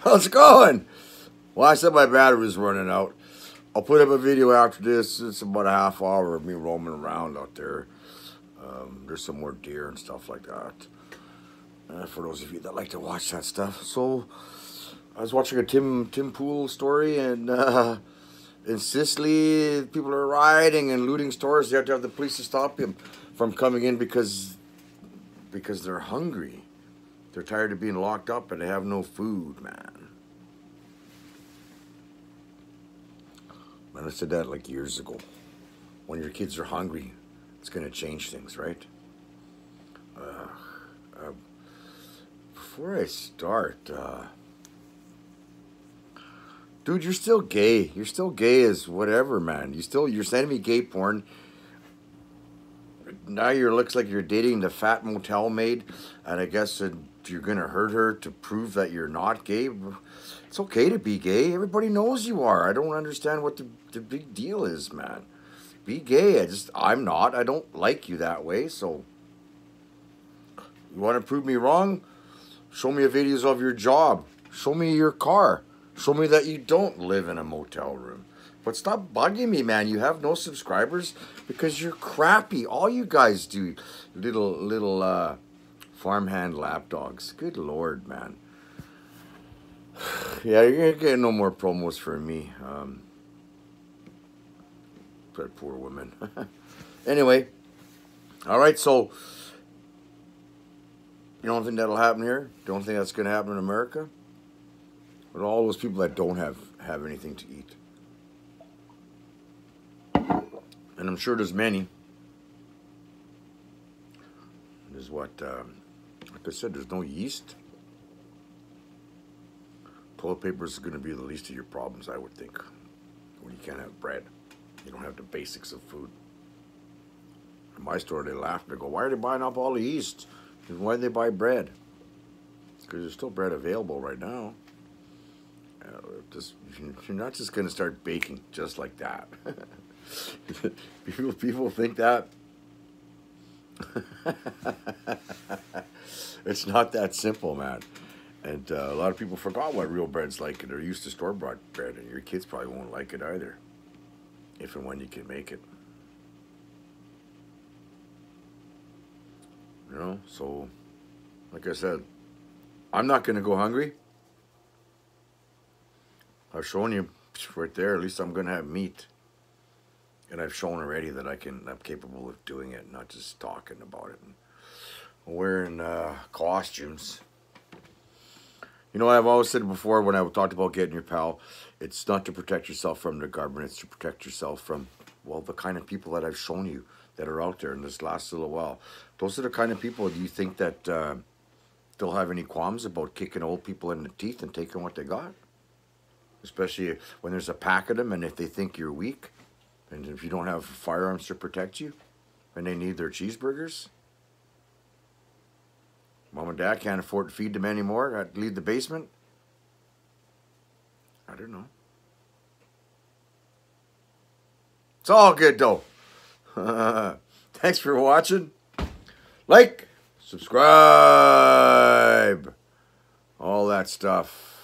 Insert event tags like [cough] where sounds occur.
How's it going? Well, I said my battery's running out. I'll put up a video after this. It's about a half hour of me roaming around out there. Um, there's some more deer and stuff like that. Uh, for those of you that like to watch that stuff. So, I was watching a Tim Tim Pool story, and uh, in Sicily, people are rioting and looting stores. They have to have the police to stop him from coming in because because they're hungry. They're tired of being locked up and they have no food, man. Man, I said that like years ago. When your kids are hungry, it's going to change things, right? Uh, uh, before I start, uh, dude, you're still gay. You're still gay as whatever, man. You still you're sending me gay porn. Now you looks like you're dating the fat motel maid, and I guess you're gonna hurt her to prove that you're not gay. It's okay to be gay. Everybody knows you are. I don't understand what the, the big deal is, man. Be gay. I just I'm not. I don't like you that way. So you want to prove me wrong? Show me a videos of your job. Show me your car. Show me that you don't live in a motel room. But stop bugging me, man. You have no subscribers because you're crappy. All you guys do, little little uh, farmhand lapdogs. Good lord, man. [sighs] yeah, you're gonna get no more promos for me. Um, poor woman. [laughs] anyway, all right. So you don't think that'll happen here? Don't think that's gonna happen in America? With all those people that don't have have anything to eat. And I'm sure there's many. There's what, um, like I said, there's no yeast. Toilet paper is going to be the least of your problems, I would think, when you can't have bread. You don't have the basics of food. In my store, they laugh. They go, why are they buying up all the yeast? Why do they buy bread? Because there's still bread available right now. Uh, just, [laughs] you're not just going to start baking just like that. [laughs] people, people think that. [laughs] it's not that simple, man. And uh, a lot of people forgot what real bread's like, and they're used to store bought bread, and your kids probably won't like it either, if and when you can make it. You know, so, like I said, I'm not going to go hungry. I've shown you right there, at least I'm going to have meat. And I've shown already that I can, I'm capable of doing it, not just talking about it. And wearing uh, costumes. You know, I've always said before when I talked about getting your pal, it's not to protect yourself from the government, it's to protect yourself from, well, the kind of people that I've shown you that are out there in this last little while. Those are the kind of people, do you think that uh, they'll have any qualms about kicking old people in the teeth and taking what they got? Especially when there's a pack of them and if they think you're weak and if you don't have firearms to protect you and they need their cheeseburgers. Mom and dad can't afford to feed them anymore. To leave the basement. I don't know. It's all good though. [laughs] Thanks for watching. Like, subscribe, all that stuff.